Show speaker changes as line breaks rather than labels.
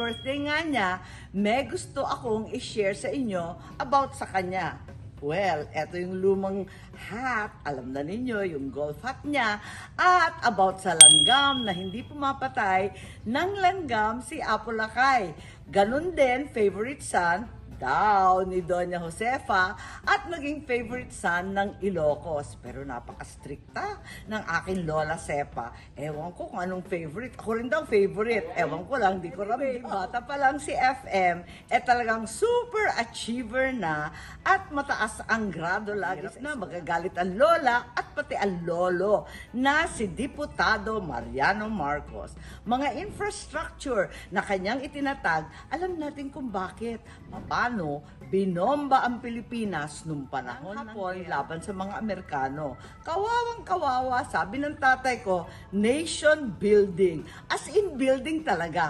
birthday nga niya, may gusto akong i-share sa inyo about sa kanya. Well, eto yung lumang hat, alam na ninyo, yung golf hat niya, at about sa langgam na hindi pumapatay ng langgam si Apolacay. Ganun din, favorite son, daw ni Doña Josefa at naging favorite son ng Ilocos. Pero napaka-stricta ng aking Lola Sepa. Ewan ko kung anong favorite. Ako rin daw favorite. Ewan ko lang, di ko rin. Bata pa lang si FM, eh talagang super achiever na at mataas ang grado lagi na magagalit ang Lola at pati ang Lolo na si Diputado Mariano Marcos. Mga infrastructure na kanyang itinatag, alam natin kung bakit. Paano binomba ang Pilipinas nung panahon hapon laban sa mga Amerikano. Kawawang kawawa, sabi ng tatay ko, nation building. As in building talaga.